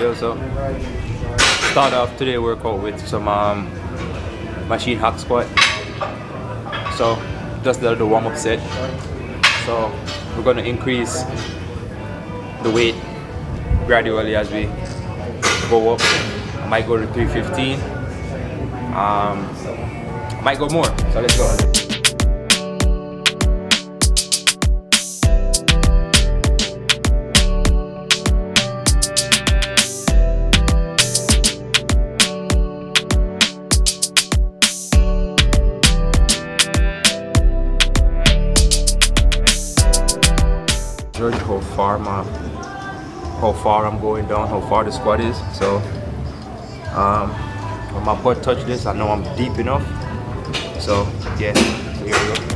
Yo, so start off today workout with some um, machine hack squat. So just the, the warm up set. So we're gonna increase the weight gradually as we go up. I might go to 315. Um, might go more. So let's go. Far my how far I'm going down, how far the squat is. So um, when my butt touch this, I know I'm deep enough. So yeah, so here we go.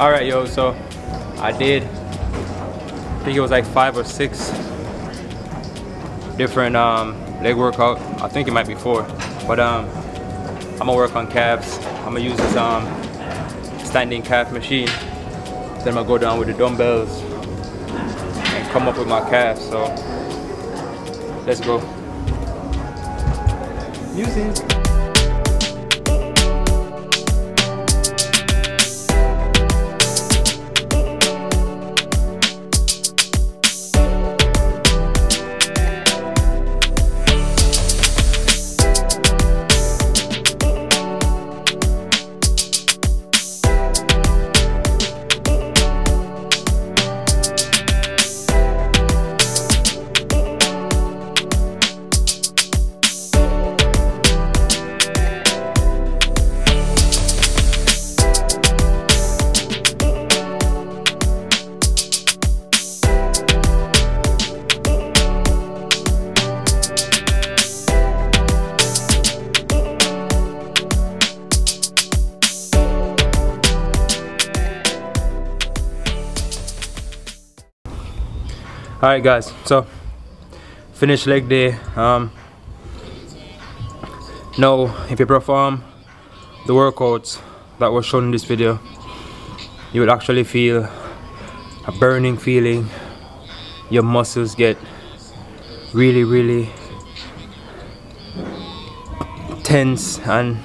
All right, yo. So I did. I think it was like five or six different um, leg workout. I think it might be four, but um, I'm gonna work on calves. I'm gonna use this um, standing calf machine. Then I'm gonna go down with the dumbbells and come up with my calves. So let's go. Music. All right guys so finish leg day um now if you perform the workouts that were shown in this video you would actually feel a burning feeling. Your muscles get really really tense and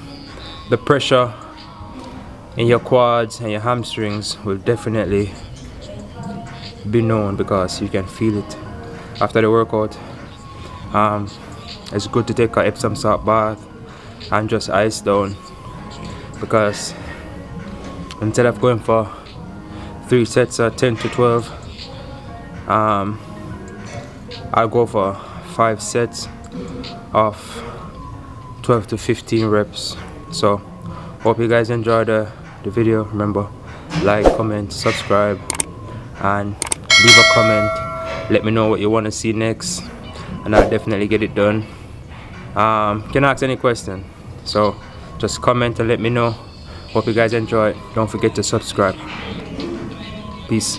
the pressure in your quads and your hamstrings will definitely be known because you can feel it after the workout. Um, it's good to take a Epsom salt bath and just ice down because instead of going for three sets of 10 to 12 um, I'll go for five sets of 12 to 15 reps. So hope you guys enjoyed the, the video. Remember like comment subscribe and leave a comment. Let me know what you want to see next and I'll definitely get it done. Um, can ask any question? So just comment and let me know. Hope you guys enjoy. Don't forget to subscribe. Peace